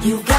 You got